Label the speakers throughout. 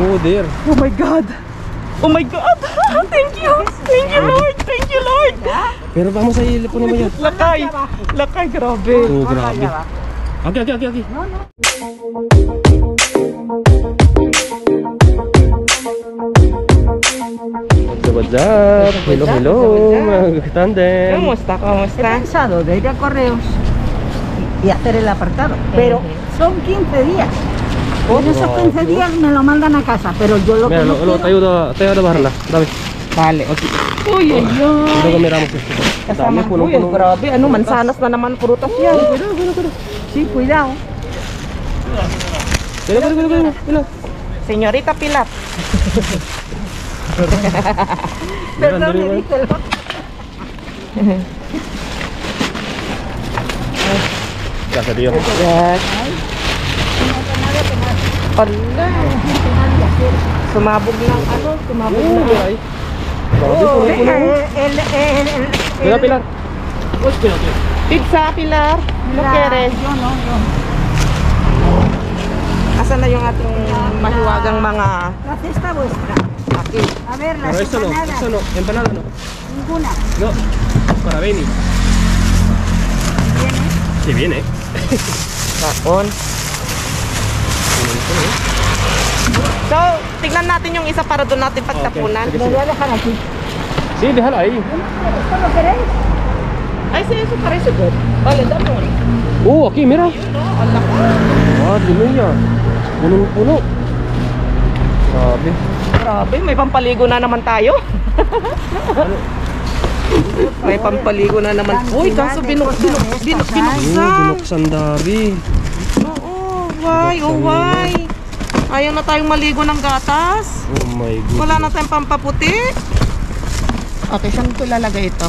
Speaker 1: Oh dear.
Speaker 2: Oh my God. Oh my God. Thank you. Thank you, Lord. Thank you, Lord.
Speaker 1: Pero vamos a ilipunin mo yan.
Speaker 2: Lakay. Lakay, grabe.
Speaker 1: Oh, grabe. Okay, okay, okay, okay. So what's up? Hello, hello, mga tandem.
Speaker 2: Kamusta? Kamusta?
Speaker 3: pensado de ir a correos y hacer el apartado, pero son 15 días. En esos 15 días me lo mandan a casa, pero yo lo que
Speaker 1: Mira,
Speaker 3: no
Speaker 1: lo, lo,
Speaker 3: quiero-
Speaker 1: tayo da, tayo da baharla. Dami.
Speaker 2: Vale. Uy, ay, ay.
Speaker 1: Hindi ko miramos ito.
Speaker 2: Kasama
Speaker 1: Dami,
Speaker 2: ko yun.
Speaker 1: puno-puno.
Speaker 2: Grabe. Ano, mansanas na naman prutas yan.
Speaker 3: Sí, cuidado.
Speaker 1: Pila, pila, pila, pila, pila.
Speaker 2: Señorita Pilar.
Speaker 1: Mira,
Speaker 3: Perdón,
Speaker 1: andali
Speaker 3: me
Speaker 1: mo.
Speaker 3: dice el otro.
Speaker 1: Gracias, tío.
Speaker 2: Yes. Ala. Sumabog ng ano, sumabog
Speaker 1: Oh,
Speaker 2: ng...
Speaker 1: mira ahí. Grabe, puno-puno.
Speaker 3: El, el, el, el,
Speaker 1: Mira, Pilar. Uy, Pilar, Pilar.
Speaker 2: Pizza, Pilar. ¿No
Speaker 3: la-
Speaker 2: quieres?
Speaker 3: Yo no, yo.
Speaker 2: Asan na yung ating mahiwagang mga...
Speaker 3: La cesta vuestra.
Speaker 2: Aquí.
Speaker 3: A ver, las
Speaker 1: Pero esto no,
Speaker 3: empanadas.
Speaker 1: esto no. Empanada no.
Speaker 3: Ninguna.
Speaker 1: No. Para Benny.
Speaker 3: ¿Viene?
Speaker 1: Sí, viene.
Speaker 2: So, tignan natin yung isa para doon natin pagtapunan.
Speaker 1: Okay.
Speaker 3: ¿Esto lo queréis?
Speaker 2: Ay, sí, eso parece good. Vale, dame uno.
Speaker 1: Oh, aquí, mira.
Speaker 2: Laki.
Speaker 1: Ah, dumi niya. Punong-puno. Grabe.
Speaker 2: Grabe, may pampaligo na naman tayo. may pampaligo na naman. Uy, kaso binuk, binuk, binuk,
Speaker 1: Oh,
Speaker 2: binuksan.
Speaker 1: binuksan dari.
Speaker 2: Oo, why, oh why? Ayaw na tayong maligo ng gatas.
Speaker 1: Oh my god.
Speaker 2: Wala na tayong pampaputi. Okay, saan ko ilalagay ito?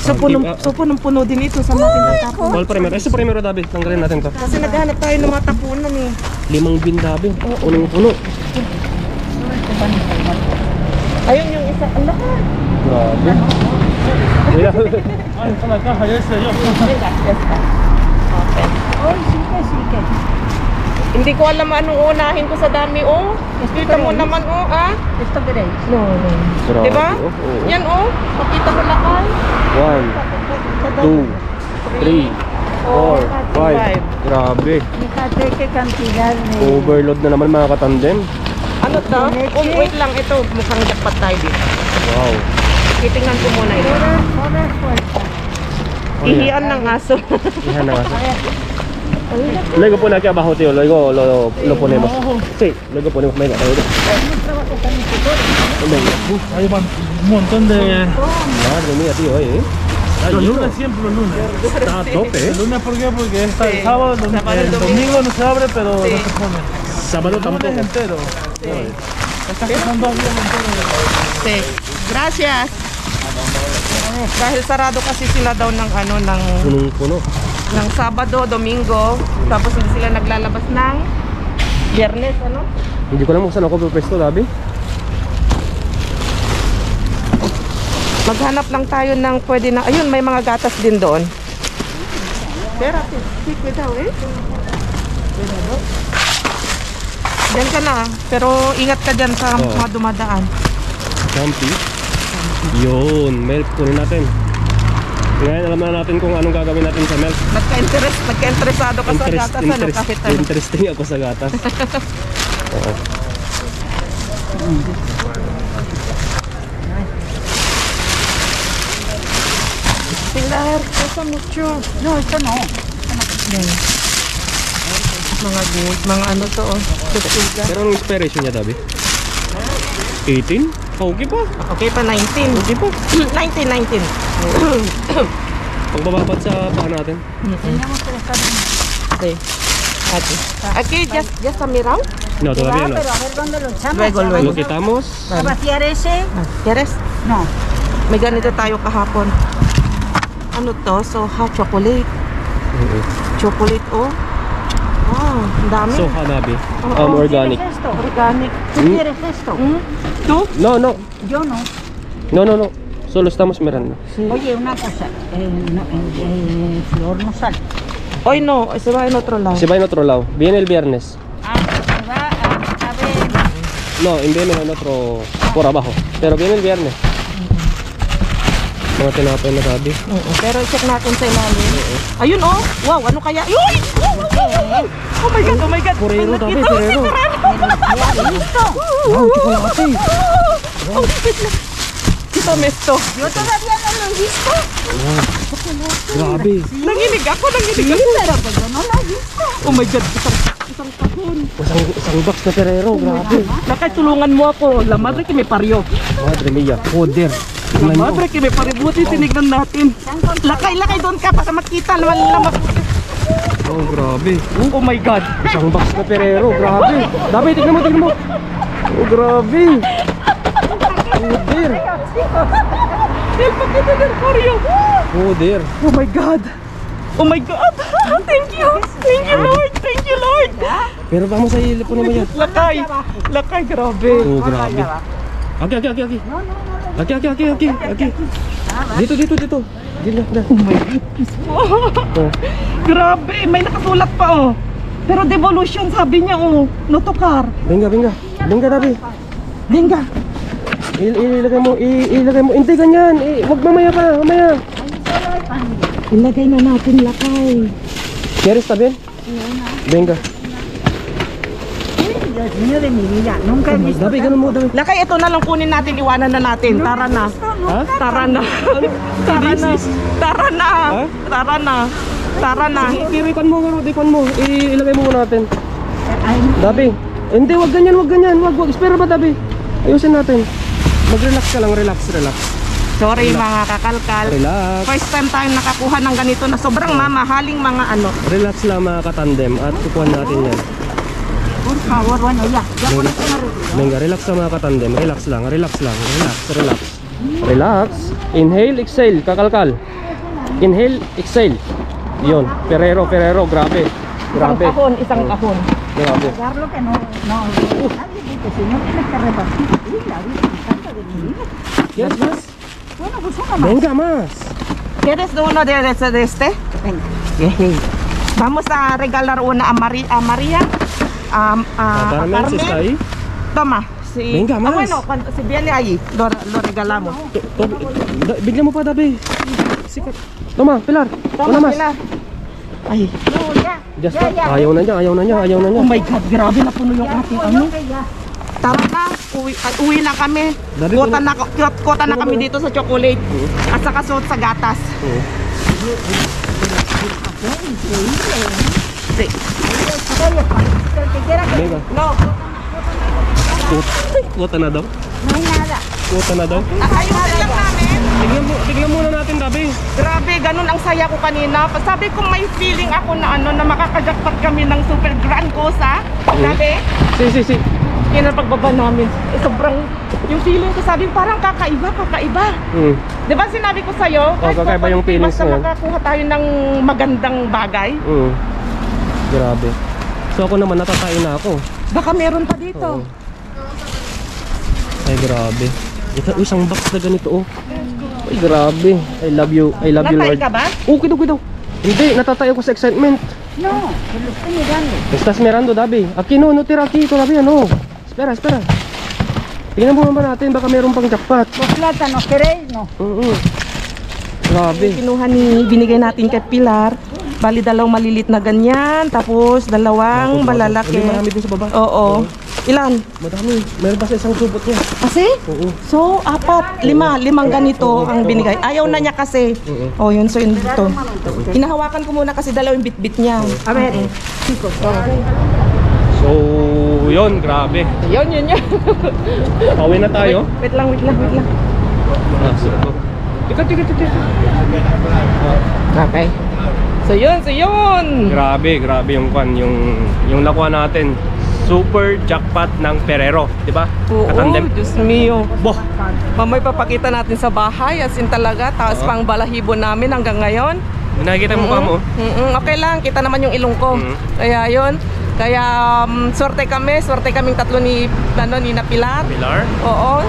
Speaker 2: So,
Speaker 1: Ah,
Speaker 2: punong,
Speaker 1: ah,
Speaker 2: so punong-puno din ito sa natin tatapon.
Speaker 1: Ball primero. Ito primero, David. Tanggalin natin to.
Speaker 2: Kasi naghahanap tayo ng mga tapunan eh.
Speaker 1: Limang bin, David. Punong-puno.
Speaker 2: Ayun yung isa. Ang laki.
Speaker 1: Grabe. Mira.
Speaker 2: Okay.
Speaker 3: Hoy, sí que sí que.
Speaker 2: Hindi ko alam anong unahin ko sa dami, oh. Kita mo naman, oh, ah.
Speaker 3: ¿Esto queréis?
Speaker 2: No, no.
Speaker 1: Grabe.
Speaker 2: Diba?
Speaker 1: Oh, oh.
Speaker 2: Yan, oh. Pakita mo lakay.
Speaker 1: One, two, three, four, five.
Speaker 2: five.
Speaker 1: Grabe.
Speaker 3: Fíjate qué cantidad de...
Speaker 1: Overload na naman mga katandem.
Speaker 2: Ano to? Oh, wait lang. Ito, mukhang jackpot tayo dito.
Speaker 1: Wow.
Speaker 2: Titingnan ko muna ito.
Speaker 3: Todas, todas fuerzas.
Speaker 2: Ihian ng aso.
Speaker 1: Hija na nga. Luego pone aquí abajo, tío. Luego lo, lo ponemos. Sí, luego ponemos. Venga, venga. Venga.
Speaker 4: Hay un montón de...
Speaker 1: madre mía, tío, eh.
Speaker 4: Los lunes siempre los lunes.
Speaker 1: Está a tope, eh.
Speaker 4: El lunes, ¿por qué? Porque está el sábado, el,
Speaker 2: domingo.
Speaker 4: no se abre, pero
Speaker 2: Sí.
Speaker 4: no se pone.
Speaker 1: Sábado
Speaker 4: El lunes
Speaker 1: tampoco.
Speaker 4: entero.
Speaker 2: Sí.
Speaker 4: Estas son dos días enteros.
Speaker 2: Sí. Gracias. Dahil sarado kasi sila daw ng ano ng
Speaker 1: Punong-puno.
Speaker 2: Ng Sabado, Domingo, tapos hindi sila naglalabas ng Biyernes, ano?
Speaker 1: Hindi ko alam kung saan ako pupesto, Dabi.
Speaker 2: Maghanap lang tayo ng pwede na, ayun, may mga gatas din doon. Pero, sikwe daw eh. Diyan ka na, pero ingat ka dyan sa
Speaker 1: Oo.
Speaker 2: mga dumadaan.
Speaker 1: Jumpy. Yun, milk kunin natin. Ngayon alam na natin kung anong gagawin natin sa milk.
Speaker 2: Nagka-interest, nagka-interesado ka sa
Speaker 1: Interest,
Speaker 2: gatas, ano,
Speaker 1: interest,
Speaker 2: kahit ano.
Speaker 1: interesting ako sa gatas. Oo.
Speaker 2: Pilar, pasa mucho.
Speaker 3: No, esto no.
Speaker 2: Yan. Mga good, mga ano to, oh.
Speaker 1: Pero ang expiration niya, Dabi? 18? Okay pa.
Speaker 2: Okay pa, 19.
Speaker 1: Okay pa.
Speaker 2: 19, 19.
Speaker 1: Pag bababad sa paa natin.
Speaker 2: Sí. Aquí. Aquí, just, just a mirror.
Speaker 1: No, todavía no.
Speaker 3: pero a ver dónde lo echamos.
Speaker 2: Luego,
Speaker 3: ¿A
Speaker 2: luego.
Speaker 1: Lo quitamos.
Speaker 3: ¿A vaciar ese?
Speaker 2: ¿Quieres?
Speaker 3: No.
Speaker 2: May ganito tayo kahapon. Ano to? Soha chocolate. Chocolate, oh. Oh, ang dami.
Speaker 1: Soha, Dabi.
Speaker 2: Oo.
Speaker 1: Um, organic.
Speaker 3: ¿Quieres esto?
Speaker 2: Organic.
Speaker 3: ¿Tú
Speaker 1: Mm.
Speaker 3: quieres esto?
Speaker 2: Hmm? To?
Speaker 1: No, no.
Speaker 3: Yo no.
Speaker 1: No, no, no. Solo estamos mirando.
Speaker 3: Oye, una cosa. Eh, no, eh, eh, Flor no sale.
Speaker 2: Hoy no, se va en otro lado.
Speaker 1: Se va en otro lado. Viene el viernes.
Speaker 3: Ah, se va a, a ver.
Speaker 1: no, en viene el otro por abajo. Pero viene el viernes. Mga tinapay na sabi.
Speaker 2: Oo, pero check natin sa ilalim. Ayun oh. Wow, ano kaya? Uy! Wow, wow, wow, wow. Oh my god, oh my god.
Speaker 1: Porero,
Speaker 2: Nakita
Speaker 1: Dabi,
Speaker 2: ko si
Speaker 1: porero.
Speaker 2: Serrano.
Speaker 1: Wow, chocolate.
Speaker 2: Oh, wait Ito, Mesto.
Speaker 3: Yo todavía no lo he visto.
Speaker 1: Grabe.
Speaker 2: Nanginig ako, nanginig ako.
Speaker 3: Pero pues yo no lo he visto.
Speaker 2: Oh my god, isang, isang kahon.
Speaker 1: Isang, isang box na perero. Grabe.
Speaker 2: Nakatulungan mo ako. La madre que me parió.
Speaker 1: Madre mia. Poder.
Speaker 2: La madre que me parió. Buti tinignan natin. Lakay, lakay doon ka para makita mabuti.
Speaker 1: Oh, grabe.
Speaker 2: Oh my god.
Speaker 1: Isang box na perero. Grabe. Dabi, tignan mo, tignan mo. Oh, grabe.
Speaker 2: El paquete del Oreo.
Speaker 1: Poder.
Speaker 2: Oh my god. Oh my god. Thank you. Thank you, Lord. Thank you, Lord.
Speaker 1: Pero vamos a ir, poner mo yan.
Speaker 2: Lakay. Lakay, grabe.
Speaker 1: Oh, grabe. Aki, aki, aki, aki. Aki, aki, aki, aki, aki. Dito, dito, dito. Dito, dito.
Speaker 2: Oh my po.
Speaker 1: Oh.
Speaker 2: Grabe, may nakasulat pa oh. Pero devolution sabi niya oh. No to car.
Speaker 1: Venga, venga. Venga, Dabi. Il ilagay mo, i ilagay mo. Hindi ganyan. I wag mamaya pa, mamaya.
Speaker 2: Ilagay na natin lakay.
Speaker 1: ¿Quieres también? Venga.
Speaker 3: Dios mío de mi vida, nunca he visto.
Speaker 1: Dabi, ganun mo, Dabi.
Speaker 2: Lakay, ito na lang kunin natin, iwanan na natin. Tara na.
Speaker 1: Ha?
Speaker 2: Tara na. Tara na. Tara na. Tara na. Tara na.
Speaker 1: Ikon mo, ikon mo. I ilagay mo muna natin. Dabi. Hindi, wag ganyan, wag ganyan. Wag, wag. Espera ba, Dabi? Ayusin natin. Mag-relax ka lang, relax, relax.
Speaker 2: Sorry mga kakalkal.
Speaker 1: Relax.
Speaker 2: First time tayong nakakuha ng ganito na sobrang mamahaling mga ano.
Speaker 1: Relax lang mga katandem at kukuha natin yan.
Speaker 3: esto me arreglo.
Speaker 1: Venga, relax lang mga katandem. Relax lang, relax lang. Relax, relax. Relax. Inhale, exhale. Kakalkal. Inhale, exhale. Yun. Perero, perero. Grabe.
Speaker 2: Isang
Speaker 1: Grabe.
Speaker 2: kahon, isang kahon.
Speaker 1: Grabe.
Speaker 3: Dar lo que no, no, nadie dice, si no tienes que repartir,
Speaker 1: ¿Quieres más?
Speaker 3: Bueno, pues una más.
Speaker 1: Venga, más.
Speaker 2: ¿Quieres uno de, de, de este?
Speaker 3: Venga.
Speaker 2: Vamos a regalar una a, Mari- a María. A, a, a
Speaker 1: Carmen, si está ahí.
Speaker 2: Toma. Si,
Speaker 1: Venga,
Speaker 2: Ah,
Speaker 1: más.
Speaker 2: bueno, cuando, si viene ahí, lo, lo regalamos.
Speaker 1: Bigyan. Toma, Pilar.
Speaker 2: Toma,
Speaker 1: Una más.
Speaker 2: Pilar. Ay,
Speaker 3: No, ya.
Speaker 1: Just
Speaker 3: ya,
Speaker 1: stop.
Speaker 3: ya.
Speaker 1: Ayaw na niya, ayaw na niya, ayaw na niya.
Speaker 2: oh my God, grabe na puno yung
Speaker 3: Ya
Speaker 2: ating
Speaker 3: digo
Speaker 2: ano. Tara na, uwi, uwi na kami.
Speaker 1: Dabi,
Speaker 2: Kota
Speaker 1: kung-
Speaker 2: na, kota, kota na kami dito sa chocolate. At saka suot sa gatas.
Speaker 1: Venga.
Speaker 2: No,
Speaker 1: Kuta na daw. Kuta na daw.
Speaker 2: ayusin lang namin.
Speaker 1: Tignan mo, tignan muna natin, Dabi.
Speaker 2: Grabe, ganun ang saya ko kanina. Sabi ko may feeling ako na ano na makakajakpat kami ng super grand kosa. Sabi,
Speaker 1: Si, si, si.
Speaker 2: Yun ang pagbaba namin. Eh, sobrang, yung feeling ko sabi parang kakaiba, kakaiba.
Speaker 1: Hmm.
Speaker 2: Di ba sinabi ko sa'yo?
Speaker 1: Oh, kakaiba yung feelings na yun.
Speaker 2: makakuha tayo ng magandang bagay.
Speaker 1: Hmm. Grabe. So ako naman, natatayo na ako.
Speaker 2: Baka meron pa dito.
Speaker 1: Oo. Ay, grabe. Ito, isang box na ganito, oh. Ay, grabe. I love you. I love you,
Speaker 2: Natay
Speaker 1: Lord.
Speaker 2: ka ba?
Speaker 1: Okay daw, okay daw. Hindi, natatayo ko sa excitement.
Speaker 3: No, estoy mirando.
Speaker 1: Estás mirando, Dabi. Aquí no, no tira aquí todavía, no. Espera, espera. Tingnan mo naman natin, baka meron pang jackpot.
Speaker 3: Los plátanos, ¿queréis? No.
Speaker 1: Oo. Grabe.
Speaker 2: Kinuha ni, binigay natin kay Pilar. Bali dalawang malilit na ganyan, tapos dalawang malalaki.
Speaker 1: Hindi, marami din sa baba.
Speaker 2: Oo. Ilan?
Speaker 1: Madami. Meron pa sa isang subot niya.
Speaker 2: Kasi?
Speaker 1: Oo.
Speaker 2: So, apat, lima, limang ganito ang binigay. Ayaw na niya kasi. Oh, yun, so yun dito. Hinahawakan ko muna kasi dalawang bitbit niya.
Speaker 3: A ver, chicos,
Speaker 1: So, yun, grabe.
Speaker 2: Yun, yun, yun.
Speaker 1: Pauwi na tayo.
Speaker 2: Wait lang, wait lang, wait lang.
Speaker 1: Ah, so, Teka, teka, teka.
Speaker 2: Okay. So yun, so yun.
Speaker 1: Grabe, grabe yung kwan, yung yung nakuha natin. Super jackpot ng Ferrero, di ba?
Speaker 2: Oo,
Speaker 1: Katandem.
Speaker 2: Diyos mio.
Speaker 1: Boh,
Speaker 2: Mamay papakita natin sa bahay, as in talaga, taas
Speaker 1: Oo.
Speaker 2: pang balahibo namin hanggang ngayon.
Speaker 1: nakikita mo pa mo?
Speaker 2: Mm-mm, okay lang, kita naman yung ilong ko.
Speaker 1: Mm.
Speaker 2: Kaya yun. Kaya um, swerte kami, swerte kaming tatlo ni, ano, ni Napilar.
Speaker 1: Pilar?
Speaker 2: Oo.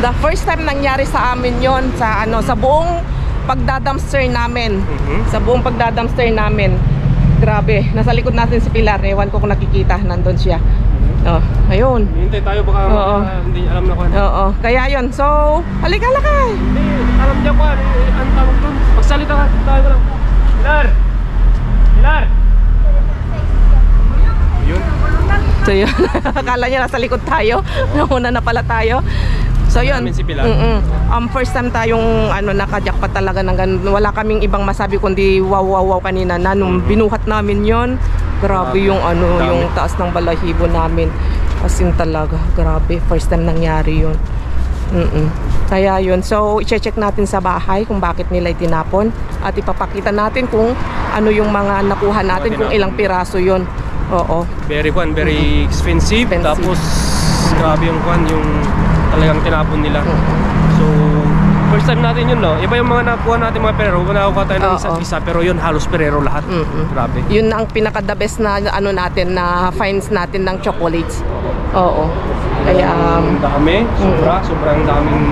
Speaker 2: The first time nangyari sa amin yon sa ano sa buong pagdadumpster namin.
Speaker 1: Mhm.
Speaker 2: Sa buong pagdadumpster namin. Grabe, nasa likod natin si Pilar. Ewan ko kung nakikita, nandun siya. Oh, ayun.
Speaker 1: Hintay tayo baka
Speaker 2: Oo.
Speaker 1: baka hindi alam na kung ano.
Speaker 2: Oo, kaya yun. So, halika lakay.
Speaker 1: Hindi, alam niya kung ano, ano tawag doon. Magsalita ka, tayo ka lang. Pilar! Pilar! Yun.
Speaker 2: So yun, akala niya nasa likod tayo. Nauna na pala tayo. So yun.
Speaker 1: si Pilar.
Speaker 2: Mm-mm. Um, first time tayong ano, nakajakpat talaga ng ganun. Wala kaming ibang masabi kundi wow wow wow kanina na nung binuhat namin yon Grabe yung ano,
Speaker 1: Dami.
Speaker 2: yung taas ng balahibo namin. As in talaga, grabe. First time nangyari yun. Mm-mm. Kaya yun. So, i-check natin sa bahay kung bakit nila itinapon. At ipapakita natin kung ano yung mga nakuha natin, kung ilang piraso yun. Oo.
Speaker 1: Very fun, very expensive.
Speaker 2: Expensive.
Speaker 1: Tapos, grabe yung kwan, yung talagang tinapon nila. So, first time natin yun, no? Iba yung mga nakuha natin mga perero. Nakuha tayo ng isa't isa, pero yun, halos perero lahat.
Speaker 2: Mm-mm.
Speaker 1: Grabe.
Speaker 2: Yun na ang pinaka the best na ano natin na finds natin ng chocolates. Oo. Kaya um,
Speaker 1: dami, sobra, sobrang daming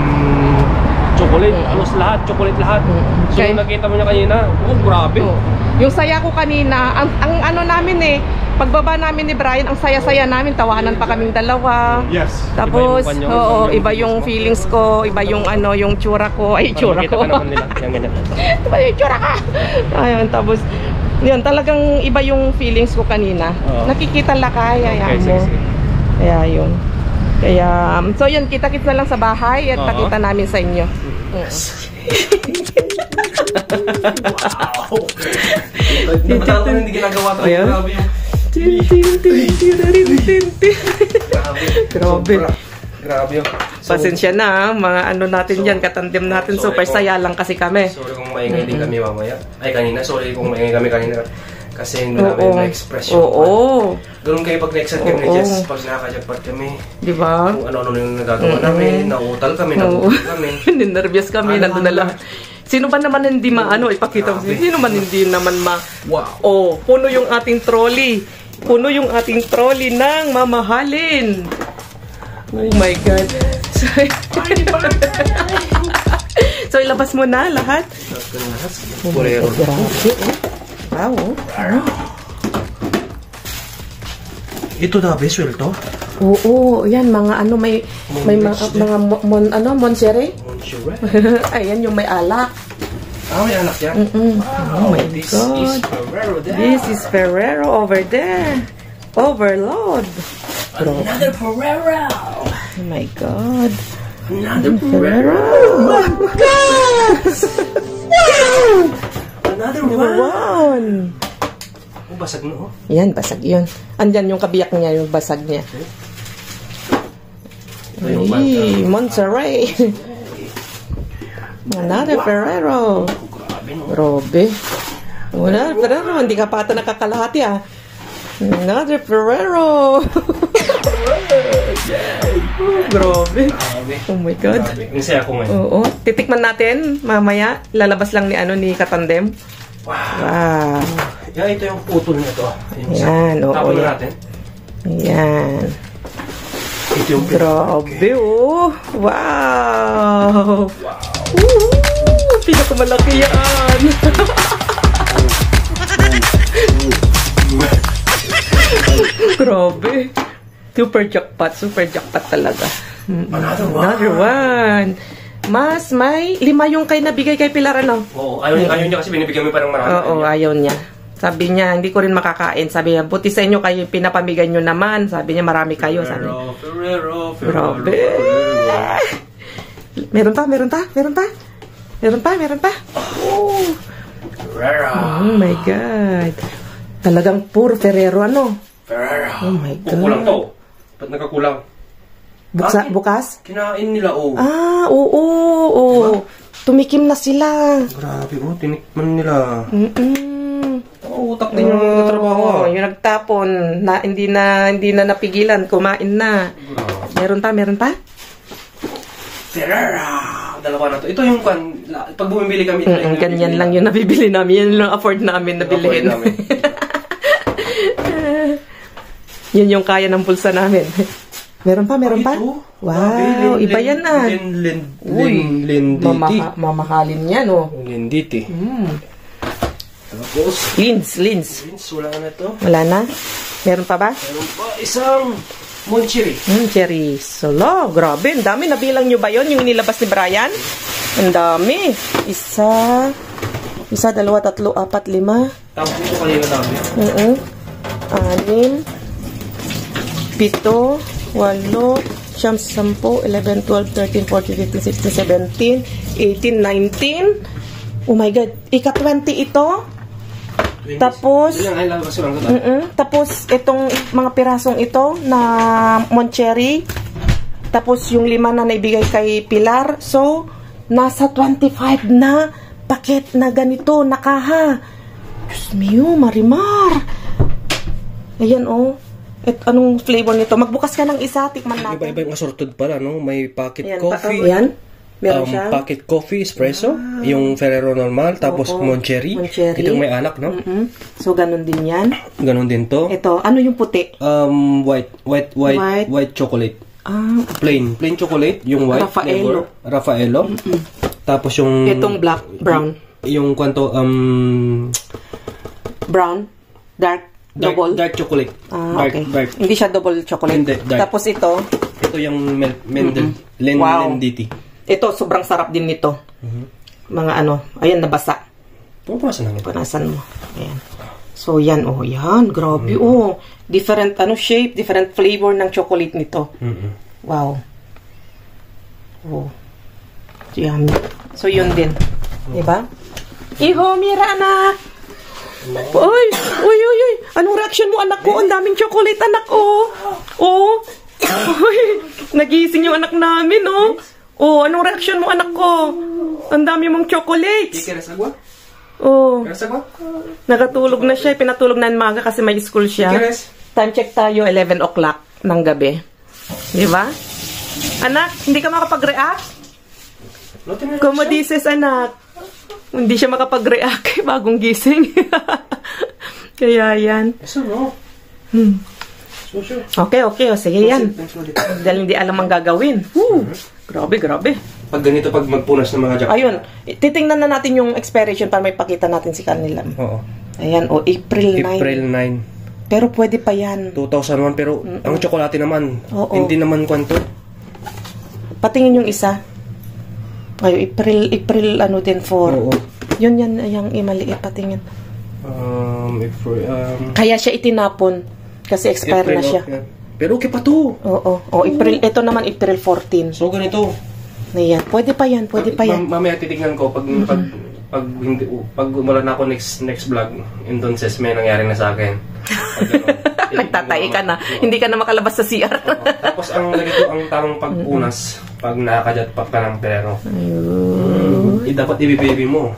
Speaker 1: chocolate. Halos lahat, chocolate lahat.
Speaker 2: Mm.
Speaker 1: So,
Speaker 2: Okay.
Speaker 1: nakita mo niya kanina, oh, grabe.
Speaker 2: oo. yung saya ko kanina, ang, ang ano namin eh, pagbaba namin ni Brian, ang saya-saya namin, tawanan pa kaming dalawa.
Speaker 1: Yes.
Speaker 2: Tapos,
Speaker 1: Iba yung
Speaker 2: oo, iba yung feelings ko, iba yung ano, yung tsura ko, ay
Speaker 1: Para
Speaker 2: tsura ko.
Speaker 1: ka naman nila. Yan, ganyan.
Speaker 2: iba yung tsura ka. Ayun, tapos, yun, talagang iba yung feelings ko kanina.
Speaker 1: Oo.
Speaker 2: Nakikita lakay, ayan
Speaker 1: Okay,
Speaker 2: mo. Kaya yun. Kaya, um, so yun, kita-kits na lang sa bahay at pakita namin sa inyo.
Speaker 1: Hindi ko hindi ginagawa to.
Speaker 2: Ayan.
Speaker 1: Grabe yung... Grabe.
Speaker 2: Grabe.
Speaker 1: Yung... So,
Speaker 2: Pasensya na, ah, mga ano natin
Speaker 1: So-
Speaker 2: dyan, katandem natin, super saya lang kasi kami.
Speaker 1: Sorry kung maingay din kami mamaya. Ay, kanina. Sorry kung maingay kami kanina. Kasi hindi namin na-express yung...
Speaker 2: Oo.
Speaker 1: Doon kayo pag na-excite kami ni. Jess, pag nakakajagpat kami,
Speaker 2: Di ba?
Speaker 1: kung ano-ano yung nagagawa namin, nauutal kami,
Speaker 2: Oo.
Speaker 1: nagugulat kami.
Speaker 2: Ninervyos kami,
Speaker 1: Ano,
Speaker 2: nandun na
Speaker 1: ano?
Speaker 2: Sino ba naman hindi maano, ipakita mo.
Speaker 1: Grabe.
Speaker 2: Sino man hindi naman ma...
Speaker 1: Wow.
Speaker 2: Oh, puno yung ating trolley. Puno yung ating trolley ng mamahalin. Oh my God. so, ilabas mo na lahat. Oh. Wow, oh.
Speaker 1: Ito na, beswelto.
Speaker 2: Oo, yan mga ano may may mga, mga mo- mon, ano Monserrat.
Speaker 1: Monsieur.
Speaker 2: Ayan yung may alak.
Speaker 1: Ah, may anak yan.
Speaker 2: Mm. Oh my
Speaker 1: This
Speaker 2: God.
Speaker 1: is Ferrero there.
Speaker 2: This is Ferrero over there. Overload.
Speaker 1: Another Ferrero.
Speaker 2: Oh my God.
Speaker 1: Another
Speaker 2: Ferrero.
Speaker 1: Another
Speaker 2: Number
Speaker 1: one.
Speaker 2: one.
Speaker 1: Oh, basag na oh.
Speaker 2: Yan, basag yun. Andyan yung kabiyak niya, yung basag niya.
Speaker 1: Yung
Speaker 2: Ay, Monterey. Another Ferrero.
Speaker 1: Grabe.
Speaker 2: Wala, Ferrero, hindi ka pa ata nakakalahati ah. Another Ferrero. Grabe. Oh my God.
Speaker 1: Ang saya ko ngayon.
Speaker 2: Oo. Titikman natin mamaya. Lalabas lang ni ano ni Katandem.
Speaker 1: Wow.
Speaker 2: Wow.
Speaker 1: Yan, ito yung putol na ito. Yung isa.
Speaker 2: Yan, oo,
Speaker 1: Tapon na
Speaker 2: yan.
Speaker 1: Yung
Speaker 2: Grabe oh. Wow. Woo! Pinakamalaki yan. Grabe. Super jackpot. Super jackpot talaga.
Speaker 1: Another one.
Speaker 2: Another one. Mas may lima yung kay nabigay kay Pilar ano?
Speaker 1: Oo, ayaw, ayaw niya kasi binibigyan mo parang marami.
Speaker 2: Oo, ayaw niya. Sabi niya, hindi ko rin makakain. Sabi niya, buti sa inyo kayo pinapamigay nyo naman. Sabi niya, marami kayo. Sabi niya.
Speaker 1: Ferrero, Ferrero. Ferrero.
Speaker 2: Meron pa, meron pa, meron pa. Meron pa, meron pa. Oh,
Speaker 1: Ferrero.
Speaker 2: oh my God. Talagang puro Ferrero, ano?
Speaker 1: Ferrero.
Speaker 2: Oh my God.
Speaker 1: Kukulang to. Ba't nagkakulang?
Speaker 2: Buksa,
Speaker 1: Bakit?
Speaker 2: bukas?
Speaker 1: Kinain nila, oh.
Speaker 2: Ah, oo, oo. Tumikim na sila.
Speaker 1: Grabe, oh. Tinikman nila.
Speaker 2: Mm-mm.
Speaker 1: Oh, utak din yung nagtatrabaho.
Speaker 2: Oo,
Speaker 1: ah.
Speaker 2: yung nagtapon, na, hindi na hindi na napigilan, kumain na. Meron pa, meron pa?
Speaker 1: Ferrero. Dalawa na to. Ito yung kan, pag bumibili kami.
Speaker 2: Mm,
Speaker 1: yung
Speaker 2: ganyan lang yung nabibili namin. Yan lang afford namin na
Speaker 1: Yung afford
Speaker 2: bilhin.
Speaker 1: namin.
Speaker 2: Yun yung kaya ng pulsa namin. meron pa, meron pa?
Speaker 1: Ito?
Speaker 2: Wow,
Speaker 1: Grabe, lin-
Speaker 2: iba
Speaker 1: lin-
Speaker 2: yan ah.
Speaker 1: Lin, lin,
Speaker 2: Uy,
Speaker 1: lin, linditi.
Speaker 2: mamaha- mamahalin yan oh.
Speaker 1: Linditi.
Speaker 2: Mm.
Speaker 1: Tapos,
Speaker 2: Lins, lins.
Speaker 1: Vince, wala na to.
Speaker 2: Wala na? Meron pa ba?
Speaker 1: Meron pa isang Moncherry.
Speaker 2: Mm, cherries. Sala, grabe. Ang dami. Nabilang nyo ba yon yung nilabas ni Brian? Ang dami. Isa, isa, dalawa, tatlo, apat, lima.
Speaker 1: Tapos dito kanina dami.
Speaker 2: Mm Anim, pito, walo, siyam, sampo, 11, 12, 13, 14, 15, 16, 17, 18, 19. Oh my God. Ika-20 ito. Tapos,
Speaker 1: ito.
Speaker 2: Mm-mm. Tapos, itong mga pirasong ito na Moncherry. Tapos, yung lima na naibigay kay Pilar. So, nasa 25 na paket na ganito, na kaha. Diyos mio, Marimar. Ayan, oh. Et, anong flavor nito? Magbukas ka ng isa, tikman natin.
Speaker 1: Iba-iba yung assorted pala, no? May pocket
Speaker 2: Ayan, pa-
Speaker 1: coffee.
Speaker 2: oh, ayan. Meron
Speaker 1: um,
Speaker 2: siya.
Speaker 1: pocket coffee, espresso. Yung Ferrero normal. Tapos
Speaker 2: Oo.
Speaker 1: Moncherry.
Speaker 2: Moncherry.
Speaker 1: Itong may anak, no?
Speaker 2: Mm-mm. So, ganun din yan.
Speaker 1: Ganon din to.
Speaker 2: Ito, ano yung puti?
Speaker 1: Um, white, white, white,
Speaker 2: White.
Speaker 1: white, chocolate.
Speaker 2: Ah,
Speaker 1: Plain. Plain chocolate. Yung white
Speaker 2: Raffaello.
Speaker 1: flavor. Raffaello. Tapos yung...
Speaker 2: itong black, brown.
Speaker 1: Yung kwanto, um...
Speaker 2: Brown, dark,
Speaker 1: Dark,
Speaker 2: double.
Speaker 1: dark chocolate.
Speaker 2: Ah,
Speaker 1: dark,
Speaker 2: okay.
Speaker 1: dark.
Speaker 2: Hindi siya double chocolate.
Speaker 1: Hindi, dark.
Speaker 2: Tapos ito,
Speaker 1: Ito yung Mendel. Len
Speaker 2: Wow.
Speaker 1: Lenditi.
Speaker 2: Ito sobrang sarap din nito.
Speaker 1: Mhm.
Speaker 2: Mga ano, ayan nabasa.
Speaker 1: Pumapasa namin.
Speaker 2: Punasan mo. Ayan. So yan, oh, yan, grabe,
Speaker 1: Mm.
Speaker 2: oh. Different ano shape, different flavor ng chocolate nito.
Speaker 1: Mm-mm.
Speaker 2: Wow. Oh. Yummy. So yun din. Diba? Iho, mira anak. Uy, uy, uy, uy. Anong reaction mo, anak ko? Ang daming chocolate, anak, oh. Oh. Uy, nagising yung anak namin, oh. Oh, anong reaction mo, anak ko? Ang dami mong chocolates.
Speaker 1: ¿Quieres agua?
Speaker 2: Oh,
Speaker 1: ¿Quieres agua?
Speaker 2: nakatulog na siya. Pinatulog na ng maga kasi may school siya.
Speaker 1: ¿Quieres?
Speaker 2: Time check tayo, 11 o'clock ng gabi. Di ba? Anak, hindi ka makapag-react? Como dices, anak? Hindi siya makapag-react. Bagong gising. Kaya yan.
Speaker 1: Eso no.
Speaker 2: Hmm. Okay, okay. O, sige yan. Dahil hindi alam ang gagawin. Woo. Grabe, grabe.
Speaker 1: Pag ganito, pag magpunas ng mga jack.
Speaker 2: Ayun. Titingnan na natin yung expiration para may pakita natin si kanila.
Speaker 1: Oo.
Speaker 2: Ayan, o, April 9.
Speaker 1: April 9.
Speaker 2: Pero pwede pa yan.
Speaker 1: 2001 pero ang tsokolate naman
Speaker 2: Oo.
Speaker 1: hindi naman kwanto.
Speaker 2: Patingin yung isa. Ay, April, April ano din for.
Speaker 1: Oo.
Speaker 2: Yun yan, yung imaliit patingin.
Speaker 1: Um, April, um,
Speaker 2: Kaya siya itinapon. Kasi expire
Speaker 1: April,
Speaker 2: na siya.
Speaker 1: oh, yan. Pero okay pa to.
Speaker 2: Oo. O, April, ito naman April 14.
Speaker 1: So ganito.
Speaker 2: Ayan. Pwede pa yan, pwede pa yan.
Speaker 1: Ma- mamaya titignan ko pag pag pag hindi pag wala na ako next next vlog, entonces may nangyari na sa akin. Titignan
Speaker 2: Nagtatay ka na.
Speaker 1: Oo.
Speaker 2: Hindi ka na makalabas sa CR.
Speaker 1: Oo. Tapos ang ganito ang tamang pagpunas pag nakakajat pa ka ng pero. Mm, eh, dapat i-baby mo.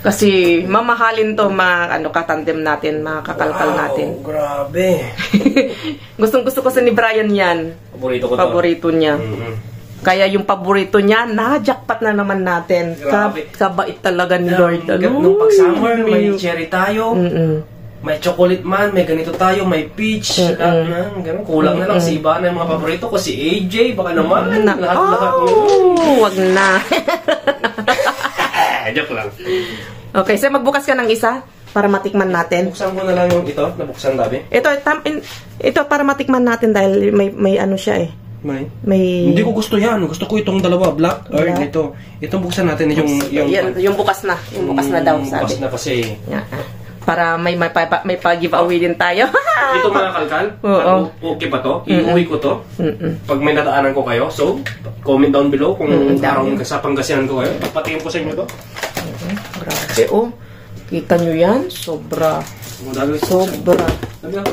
Speaker 2: Kasi mamahalin to mga ano katandem natin, mga kakalkal natin.
Speaker 1: grabe.
Speaker 2: Gustong gusto kasi ni Brian yan.
Speaker 1: Paborito ko to.
Speaker 2: Paborito niya.
Speaker 1: Mm-mm.
Speaker 2: Kaya yung paborito niya, na-jackpot na naman natin. Ka
Speaker 1: Grabe.
Speaker 2: kabait talaga ni Lord. Ano?
Speaker 1: Nung pag summer, may cherry tayo,
Speaker 2: Mm-mm.
Speaker 1: may chocolate man, may ganito tayo, may peach,
Speaker 2: Mm-mm.
Speaker 1: lahat na, ganun. Kulang na lang si iba na yung mga paborito ko, si AJ, baka naman,
Speaker 2: Na,
Speaker 1: lahat-lahat.
Speaker 2: oh, wag na.
Speaker 1: Joke lang.
Speaker 2: Okay, so magbukas ka ng isa para matikman natin.
Speaker 1: Buksan ko na lang yung ito, nabuksan dabi.
Speaker 2: Ito, tam, in- ito para matikman natin dahil may, may ano siya eh.
Speaker 1: May.
Speaker 2: May...
Speaker 1: Hindi ko gusto yan. Gusto ko itong dalawa, black or
Speaker 2: Black.
Speaker 1: ito. Itong buksan natin yung... yung
Speaker 2: Yan, yung bukas na. Yung bukas na daw,
Speaker 1: Mm,
Speaker 2: sabi.
Speaker 1: Bukas na kasi.
Speaker 2: Yan. Para may may, pa, may pa-giveaway din tayo.
Speaker 1: Ito mga kalkal,
Speaker 2: Oo.
Speaker 1: okay pa to, iuwi ko to.
Speaker 2: Mm-mm.
Speaker 1: Pag may nataanan ko kayo, so, comment down below kung
Speaker 2: Mm,
Speaker 1: araw yung sa Pangasinan ko kayo. Patingin ko sa inyo to.
Speaker 2: Grabe, oh. Kita nyo yan? Sobra. Sobra.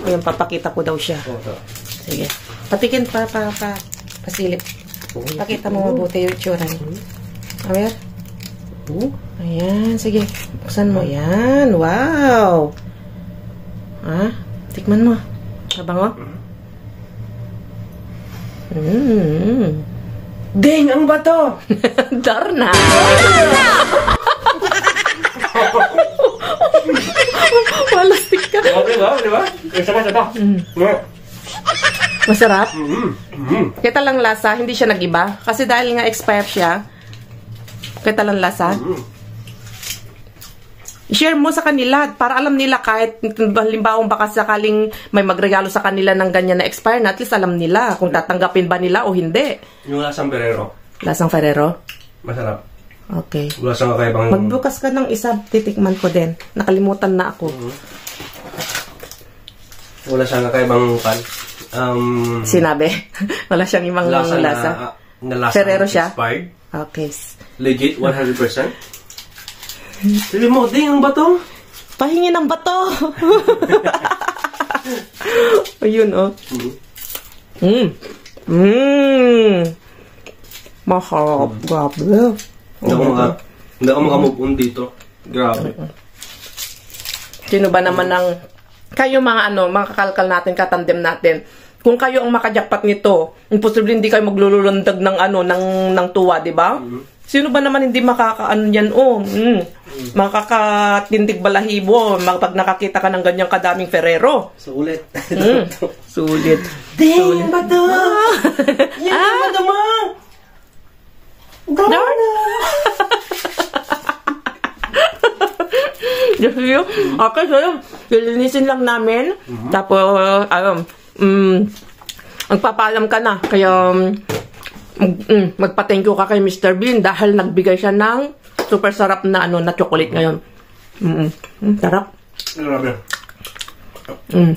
Speaker 2: Ayan, papakita ko daw siya. Sige. Patikin pa, pa, pa. Pasilip. Pakita mo mabuti yung itsura niya. A ver.
Speaker 1: Oh.
Speaker 2: Ayan, sige. Buksan mo. Ayan, wow. Ha? Tikman mo. Kabango? Mm.
Speaker 1: Ding, ang bato!
Speaker 2: Darna! Walastik ka.
Speaker 1: Okay ba? Di ba? Isa pa, isa pa.
Speaker 2: Mm.
Speaker 1: Yeah.
Speaker 2: Masarap.
Speaker 1: Mm. Mm.
Speaker 2: Kita lang lasa, hindi siya nagiba. Kasi dahil nga expire siya, kita lang lasa.
Speaker 1: Mm.
Speaker 2: share mo sa kanila para alam nila kahit halimbawa baka sakaling may magregalo sa kanila ng ganyan na expire na at least alam nila kung tatanggapin ba nila o hindi.
Speaker 1: Yung lasang perero,
Speaker 2: Lasang Ferrero?
Speaker 1: masarap.
Speaker 2: Okay.
Speaker 1: Wala siyang kakaibang...
Speaker 2: Magbukas ka ng isa, titikman ko din. Nakalimutan na ako.
Speaker 1: Wala siyang kakaibang kan. Um,
Speaker 2: Sinabi. Wala siyang ibang lasa.
Speaker 1: lasa, na, na lasa
Speaker 2: Ferrero siya?
Speaker 1: expired.
Speaker 2: Okay.
Speaker 1: Legit, 100%. Sabi mo, ding, ang bato.
Speaker 2: Pahingi ng bato. Ayun, oh. Mm. Mm. Masarap. Grabe.
Speaker 1: Hindi ako maka, hindi ako makamove on dito. Grabe.
Speaker 2: Sino ba naman ang kayo mga ano, mga kakalkal natin, katandem natin. Kung kayo ang makajakpat nito, imposible hindi kayo maglulundag ng ano, ng ng tuwa, 'di ba? Sino ba naman hindi makakaano yan? Oh, mm, makakatindig balahibo pag nakakita ka ng ganyang kadaming Ferrero.
Speaker 1: So, ulit.
Speaker 2: Mm, sulit.
Speaker 1: Ding, bato! Yan yung bato mo!
Speaker 2: Darn! Diyos ko. Okay, so yun. Lilinisin lang namin. Tapos, ayun, mm, magpapaalam ka na. Kaya, mm, mm, magpa-thank you ka kay Mr. Bean dahil nagbigay siya ng super sarap na ano na chocolate ngayon. Mm, mm, sarap.
Speaker 1: Grabe.
Speaker 2: Mm,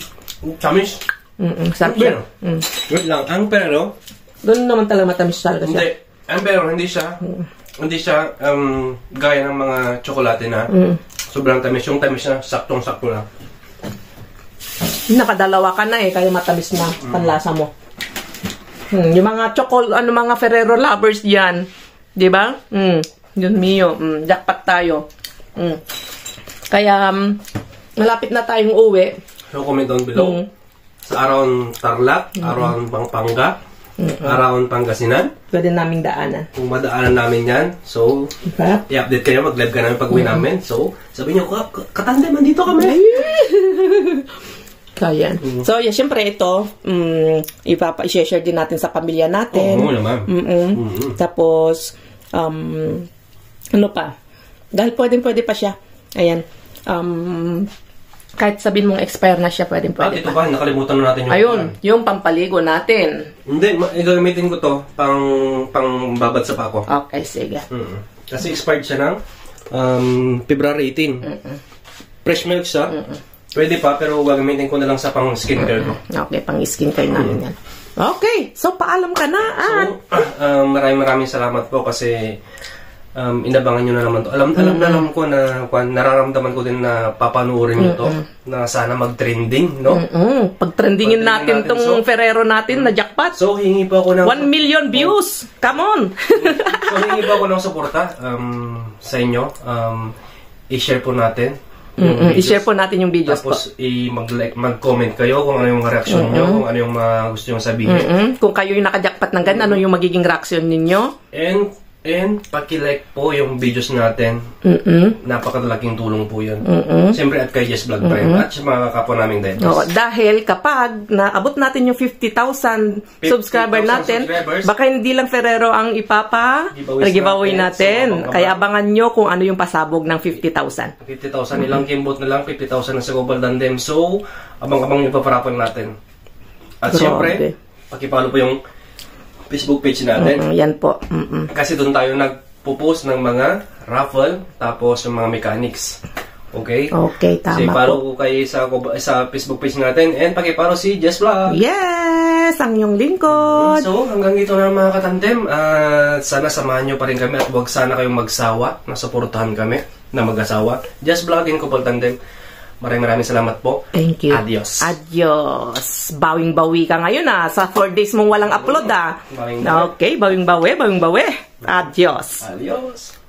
Speaker 1: Tamis.
Speaker 2: mm, mm, sarap siya. Mm.
Speaker 1: Wait lang, ang pero,
Speaker 2: Doon naman talaga matamis talaga
Speaker 1: hindi. Ang pero, hindi siya, hindi siya um, gaya ng mga tsokolate na sobrang tamis. Yung tamis na saktong-sakto lang.
Speaker 2: Nakadalawa ka na eh, kaya matamis na panlasa mo. Hmm, yung mga chocol, ano mga Ferrero lovers diyan, 'di ba? Hmm, yun mio, hmm, jackpot tayo. Hmm. Kaya um, malapit na tayong uwi.
Speaker 1: So, comment down below.
Speaker 2: Mm.
Speaker 1: Sa around Tarlac, around Pampanga, around Pangasinan.
Speaker 2: Pwede naming daanan.
Speaker 1: Kung madaanan namin yan, so,
Speaker 2: Diba?
Speaker 1: i-update kayo, mag-live ka namin pag uwi namin. So, sabi niyo, "Ka- ka- katandem, andito kami.
Speaker 2: Kaya. So, yeah, syempre ito, um, ipapa share din natin sa pamilya natin.
Speaker 1: Oo naman.
Speaker 2: Mm-mm.
Speaker 1: Mhm.
Speaker 2: Tapos, um, ano pa? Dahil pwedeng pwede pa siya. Ayan. Um, kahit sabihin mong expire na siya, pwedeng
Speaker 1: At
Speaker 2: pwede
Speaker 1: ito
Speaker 2: pa.
Speaker 1: pa, nakalimutan na natin yung...
Speaker 2: Ayun, yung pampaligo natin.
Speaker 1: Hindi, ma- gagamitin ko to pang pang babad sa pako.
Speaker 2: Okay, sige.
Speaker 1: Mm. Kasi expired siya ng um, February 18. Fresh milk siya. Pwede pa, pero gagamitin ko na lang sa pang skincare ko.
Speaker 2: Okay, pang skin care namin yan. Okay, so paalam ka na. Ah,
Speaker 1: So, um, maraming maraming salamat po kasi um, inabangan nyo na naman to. Alam, alam na alam ko na nararamdaman ko din na papanuorin nyo to na sana mag-trending, no?
Speaker 2: mm, pag-trendingin
Speaker 1: Pag-trending
Speaker 2: natin
Speaker 1: natin,
Speaker 2: tong
Speaker 1: so-
Speaker 2: Ferrero natin na jackpot.
Speaker 1: So, hingi po ako ng...
Speaker 2: 1 million views! Come on!
Speaker 1: so, hingi po ako ng suporta um, sa inyo. Um, i-share po natin. videos.
Speaker 2: I-share po natin yung videos po.
Speaker 1: Tapos, i- mag-like, mag-comment kayo kung ano yung mga reaksyon nyo, kung ano yung mga gusto nyo sabihin.
Speaker 2: Mm-mm. Kung kayo yung nakajakpat ng ganun, ano yung magiging reaction ninyo?
Speaker 1: And, and, paki-like po yung videos natin.
Speaker 2: Mm-mm.
Speaker 1: Napakalaking tulong po yun.
Speaker 2: Mm-mm.
Speaker 1: Siyempre, at kay Jess Vlog pa rin. At sa mga kapwa naming divers.
Speaker 2: Oo, dahil kapag naabot natin yung 50,000 subscriber
Speaker 1: 50,000
Speaker 2: natin, baka hindi lang Ferrero ang ipapa giveaway
Speaker 1: natin.
Speaker 2: natin. Kaya abangan nyo kung ano yung pasabog ng 50,000.
Speaker 1: 50,000 ilang kimbot na lang, 50,000 na sa Global Dandem. So, abang-abang yung paparapan natin. At
Speaker 2: Grabe.
Speaker 1: siyempre, pakipalo po yung Facebook page natin.
Speaker 2: Mm, yan po. Mm-mm.
Speaker 1: Kasi doon tayo nagpo-post ng mga raffle, tapos yung mga mechanics. Okay?
Speaker 2: Okay, tama
Speaker 1: follow
Speaker 2: po.
Speaker 1: ko kayo sa, sa Facebook page natin and pakiparo si Jess Vlog.
Speaker 2: Yes! Ang yung lingkod!
Speaker 1: So, hanggang dito na mga katandem. At sana samahan nyo pa rin kami at huwag sana kayong magsawa na suportahan kami na mag-asawa. Just vlogging ko Tandem. Maraming maraming salamat po.
Speaker 2: Thank you.
Speaker 1: Adios.
Speaker 2: Adios. Bawing-bawi ka ngayon ah. Sa 4 days mong walang upload ah.
Speaker 1: Bawing-bawi.
Speaker 2: Okay, bawing-bawi, bawing-bawi. Adios.
Speaker 1: Adios.